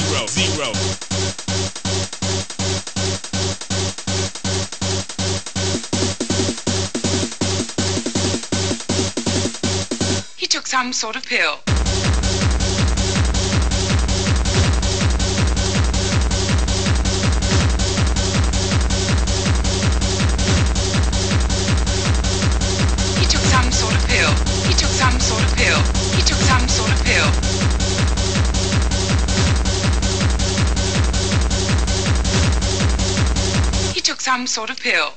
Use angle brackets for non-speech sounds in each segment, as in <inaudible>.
zero, zero. He took some sort of pill. He took some sort of pill. He took some sort of pill. He took some sort of pill. Some sort of pill.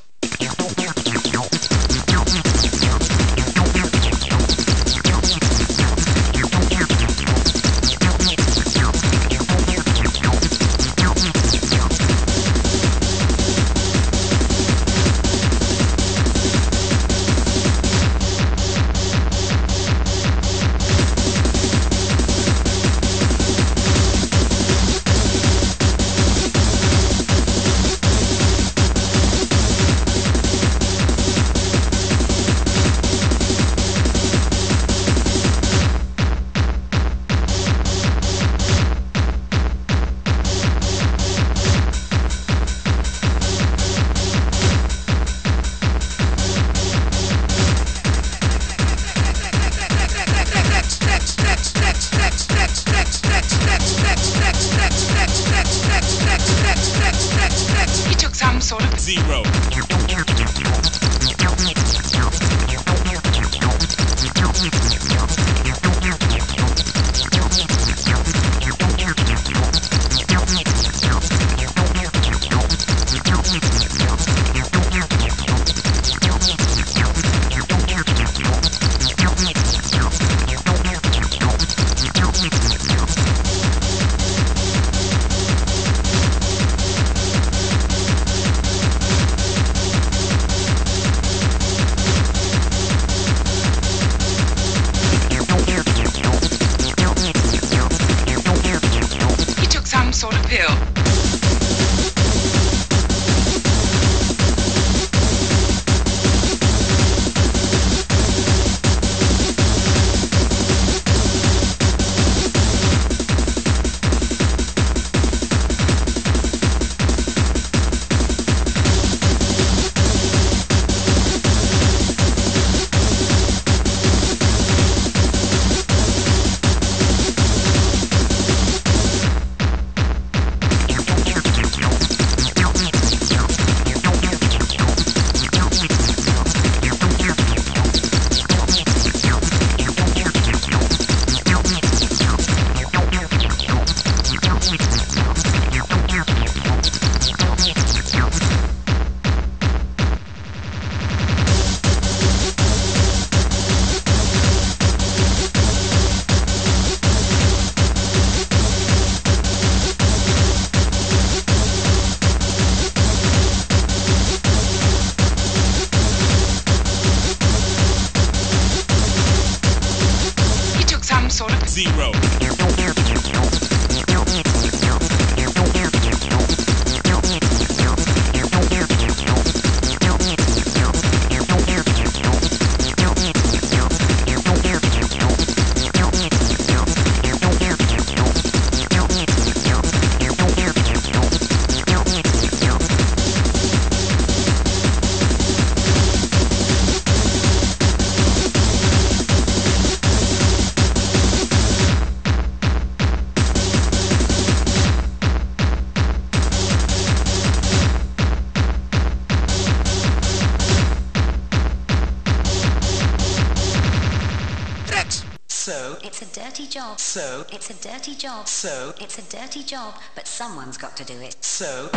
Dirty job. so, It's a dirty job, but someone's got to do it. so.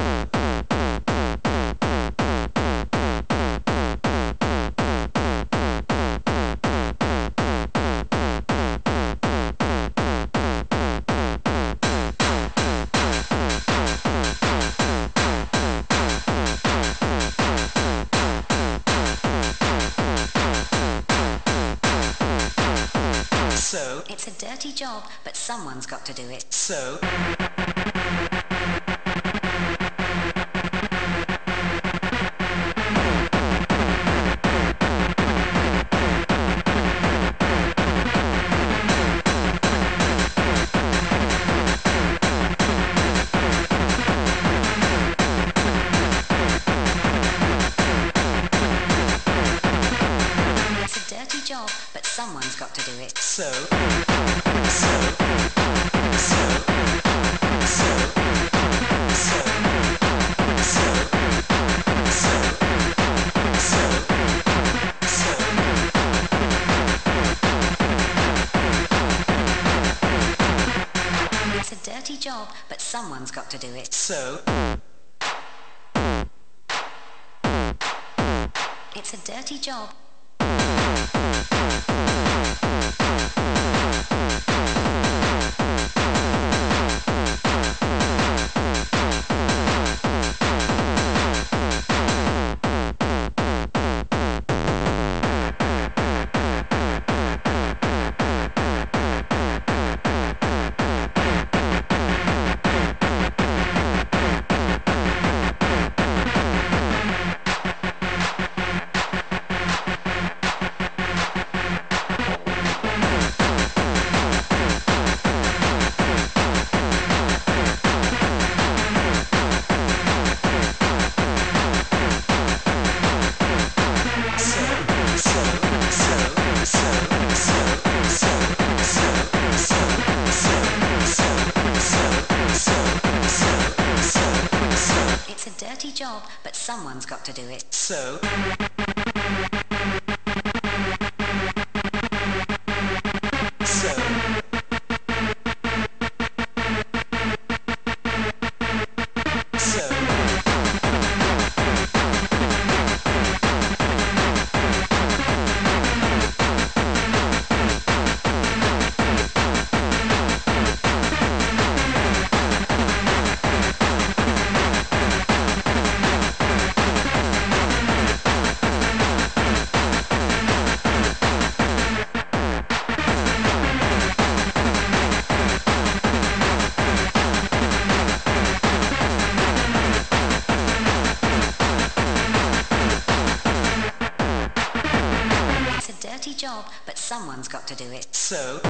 Dirty job, but someone's got to do it. so, job. dirty job, but someone's got to do it. So...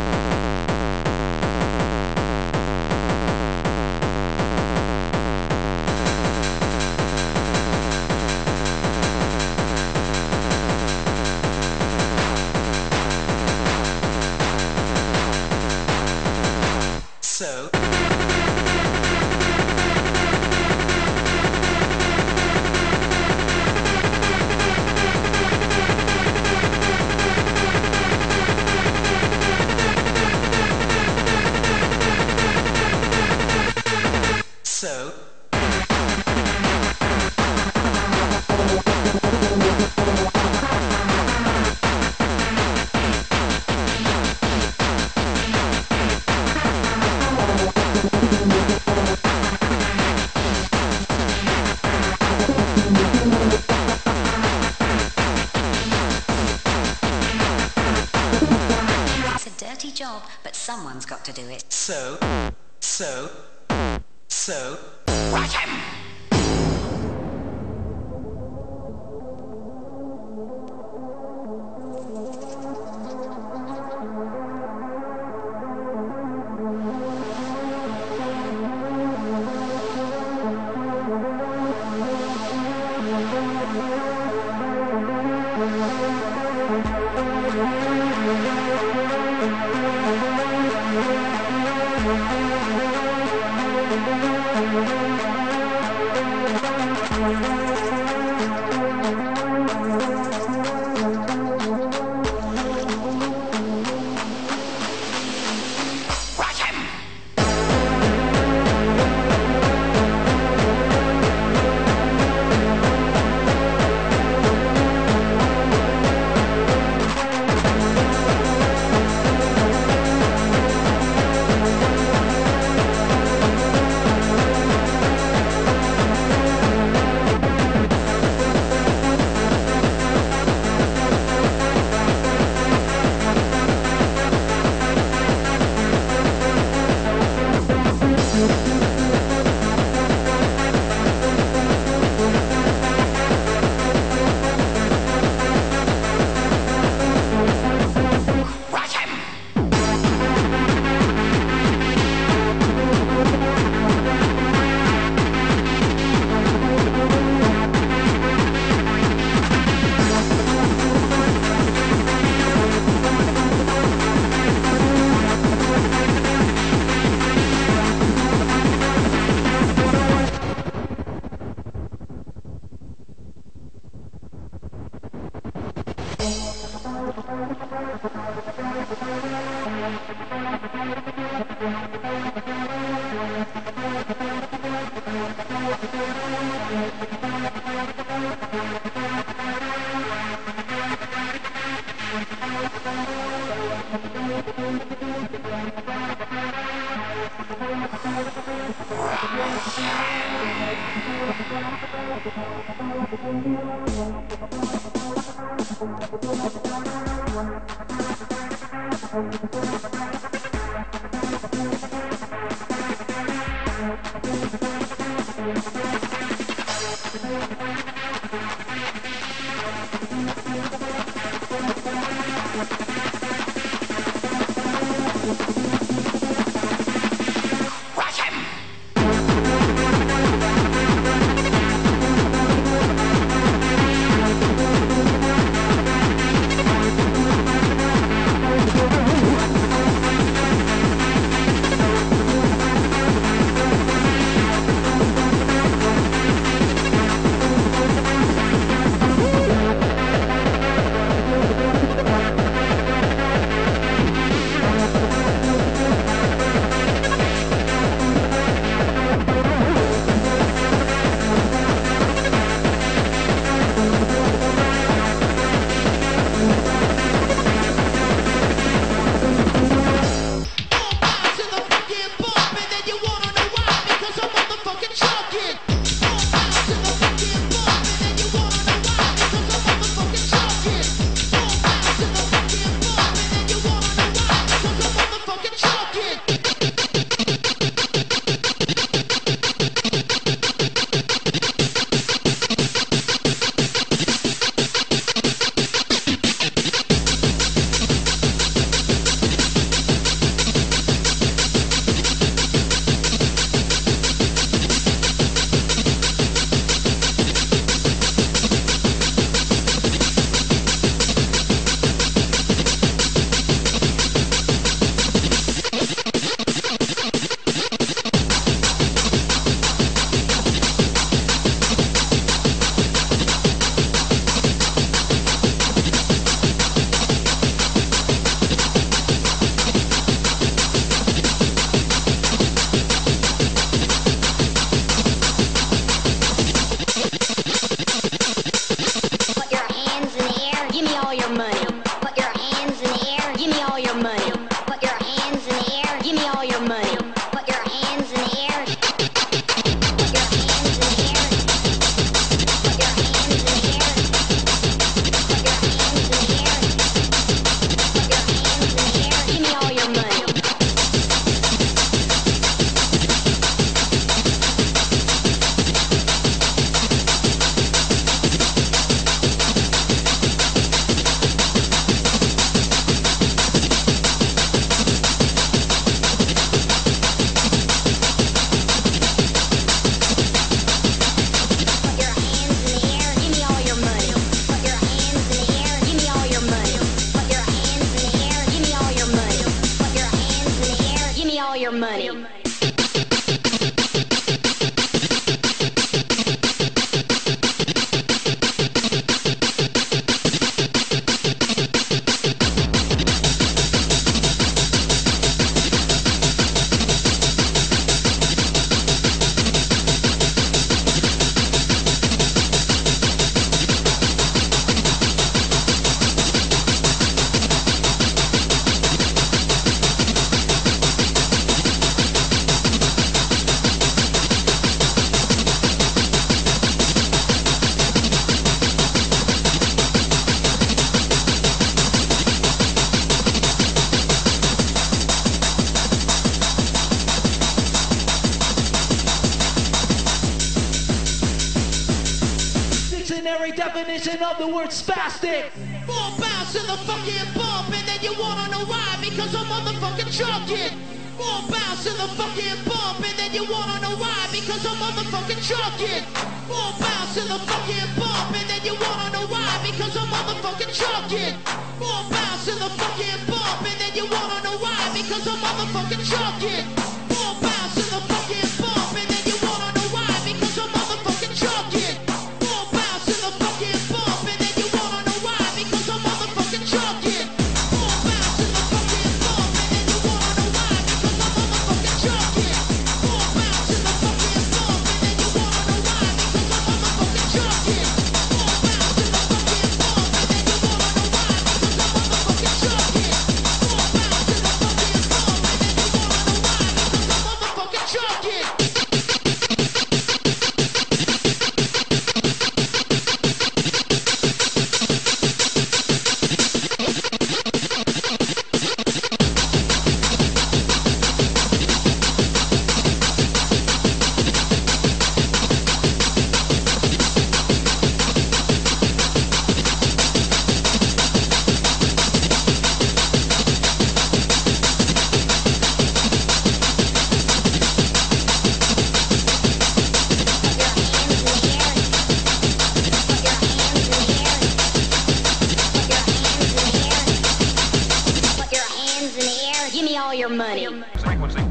Bounce in the fucking bump, and then you wanna know why? Because I'm motherfucking drunken. Four bounce in the fucking bump, and then you wanna know why? Because I'm motherfucking drunken. Four bounce in the fucking bump, and then you wanna know why? Because I'm motherfucking drunken.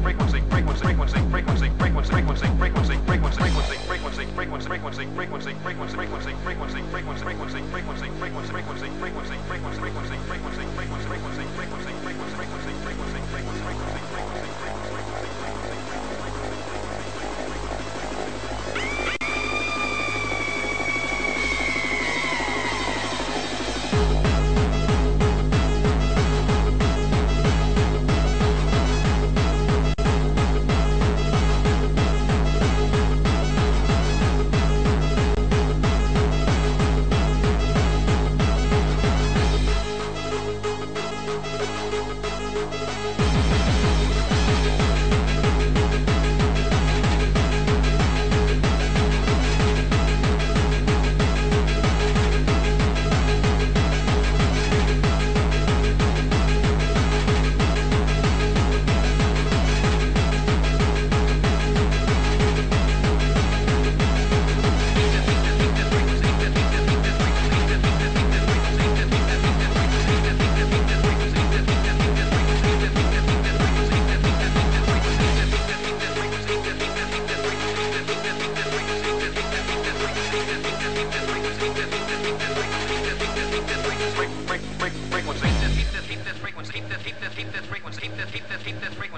frequency frequency frequency frequency frequency frequency frequency frequency frequency frequency frequency frequency frequency frequency fitness, fitness,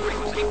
frequency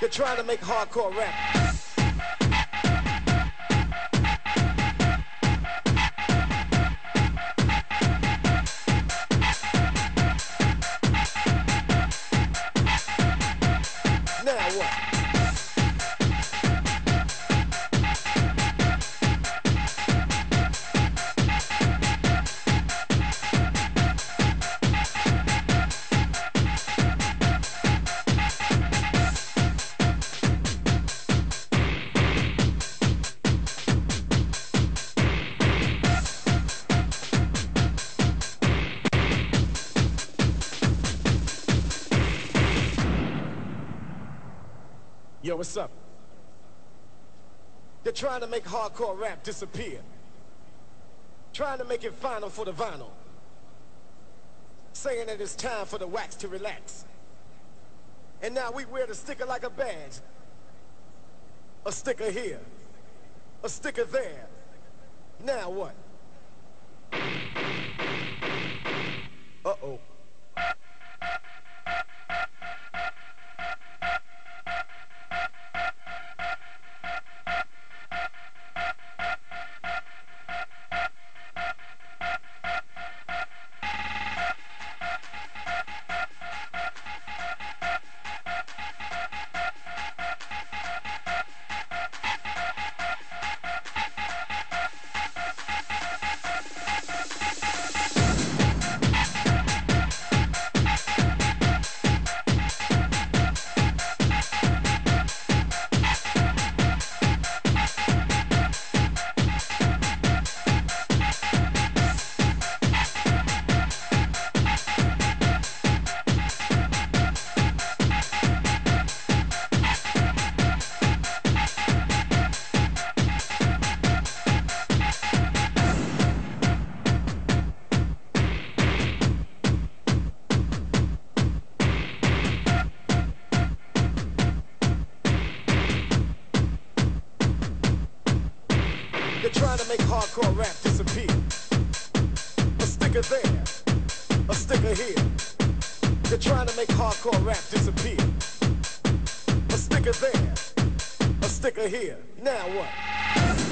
They're trying to make hardcore rap. Trying to make hardcore rap disappear. Trying to make it final for the vinyl. Saying that it's time for the wax to relax. And now we wear the sticker like a badge. A sticker here. A sticker there. Now what? Sticker there, a sticker here. Now what?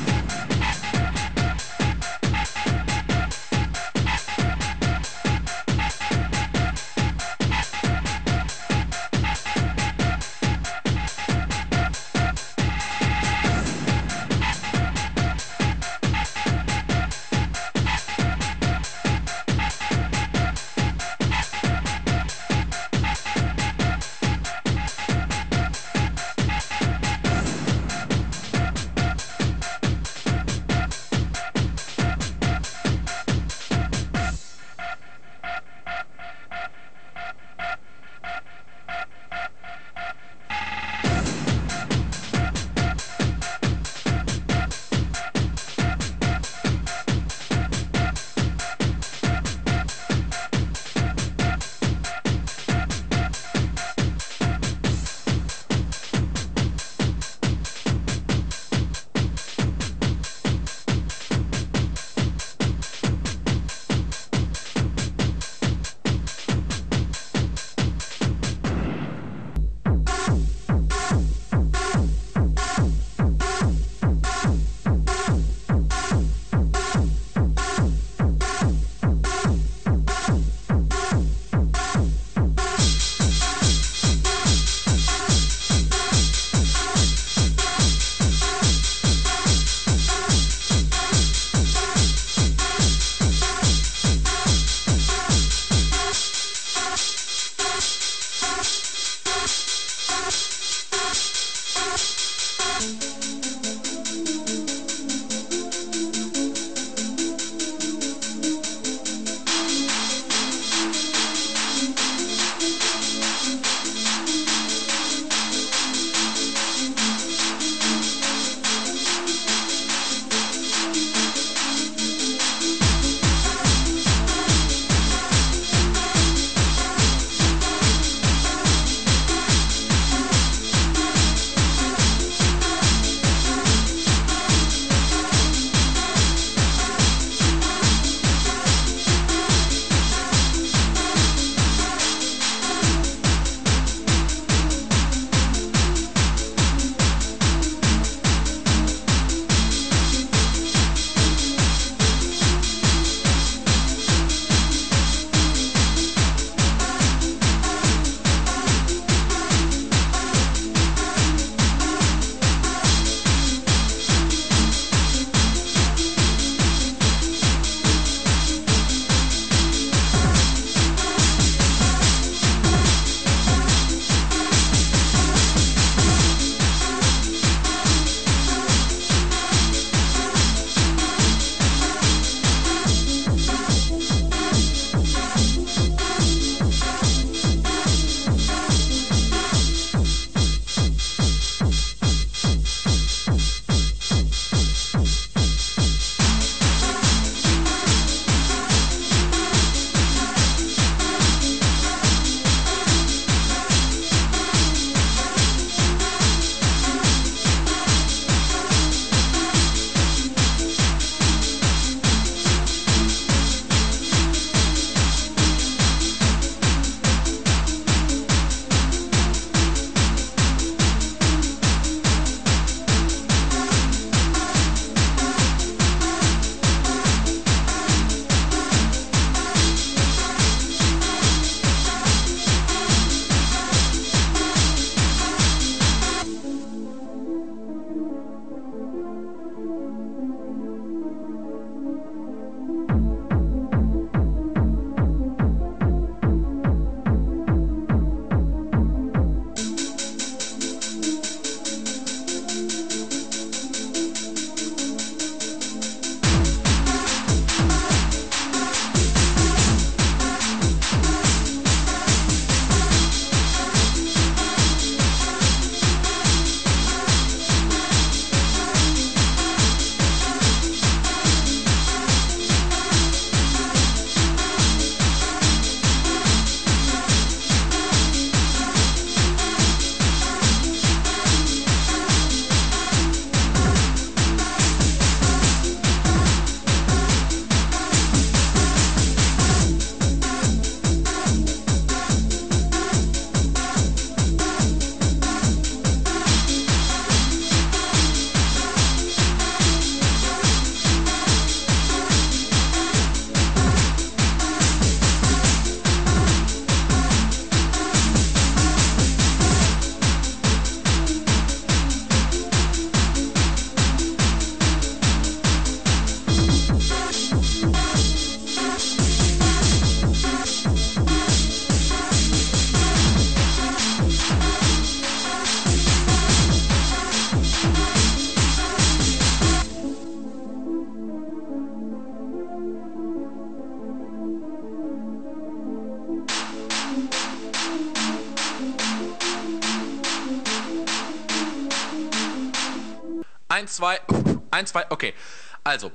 Eins, zwei, <laughs> eins, zwei, okay. Also,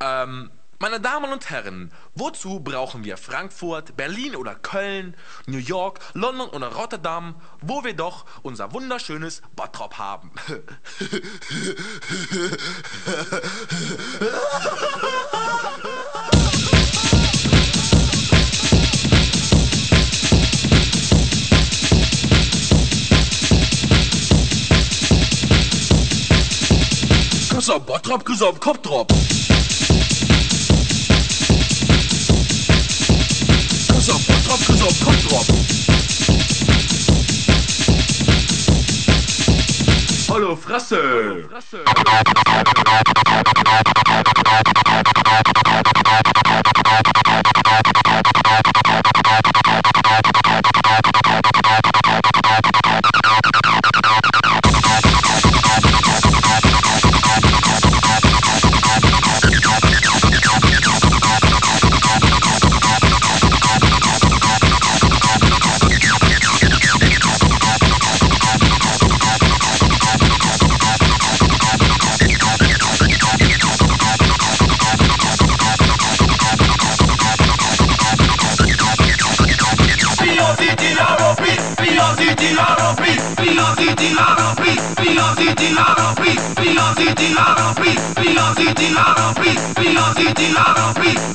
ähm, meine Damen und Herren, wozu brauchen wir Frankfurt, Berlin oder Köln, New York, London oder Rotterdam, wo wir doch unser wunderschönes Bottrop haben? <laughs> Küsse am Bottrop, Küsse am Kopfdrop. Küsse am Bottrop, Küsse am Kopfdrop. Hallo Fresse! Hallo Fresse!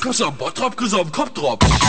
Kuss auf Bottrop, Kuss auf Kopfdrop. Kuss auf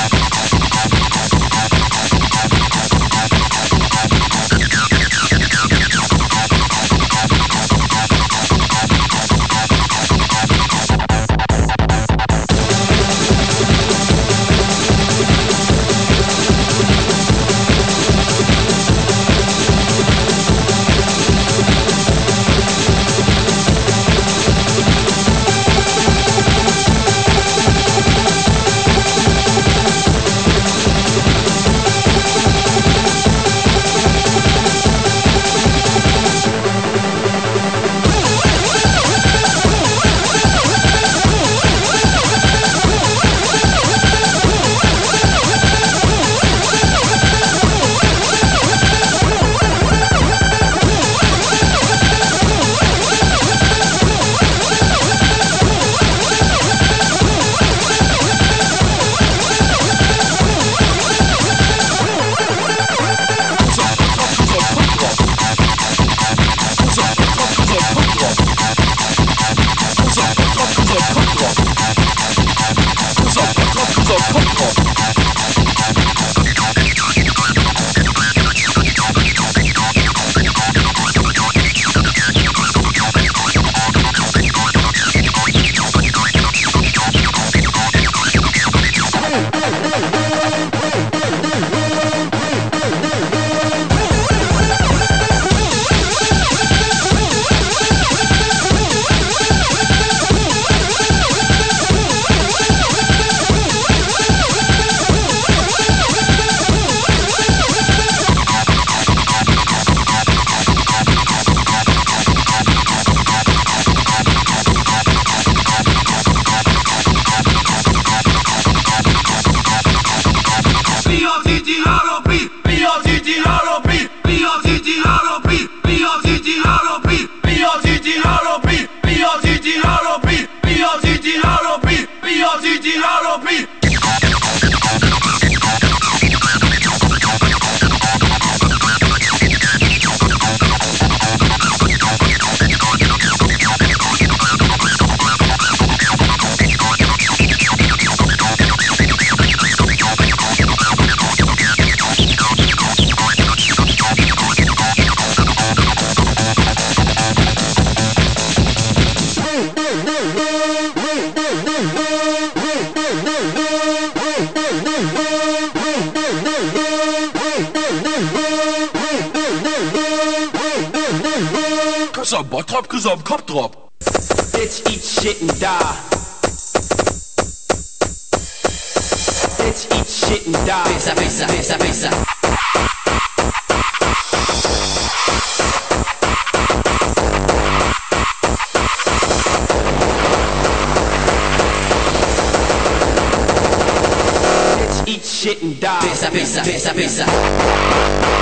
Bottrop, Kuss auf Kopfdrop. Bitch, eat shit and die. Bitch, eat shit and die. Pesa, pesa, pesa, pesa. Bitch, eat shit and die. Pesa, pesa, pesa, pesa.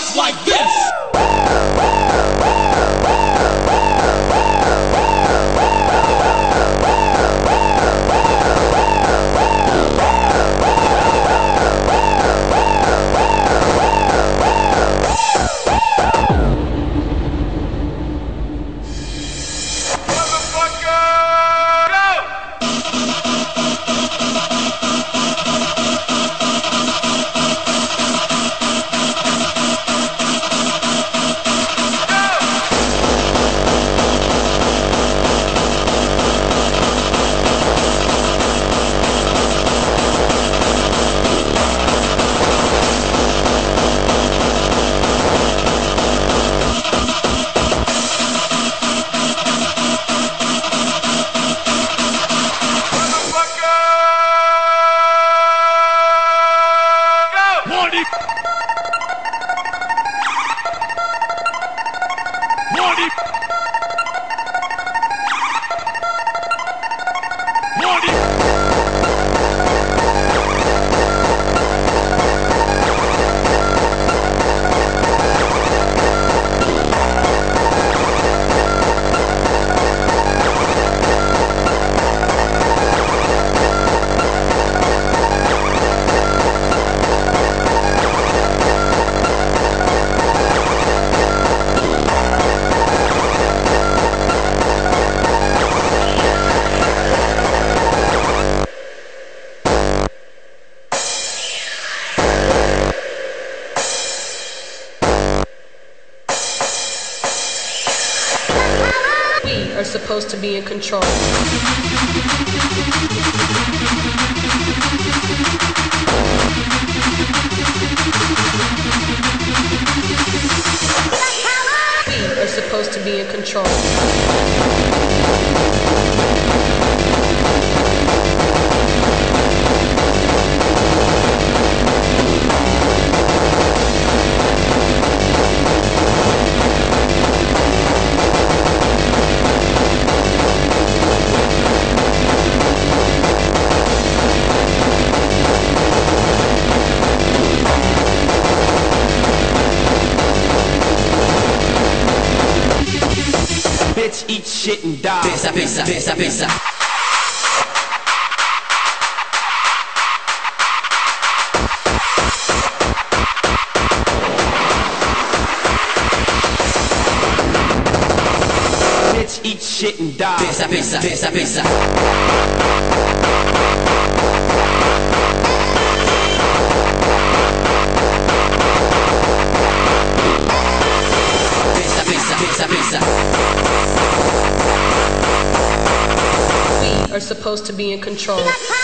rocks like this. Bitch, eat shit and die. Pesa, pesa, pesa, pesa. Bitch, eat shit and die. Supposed to be in control.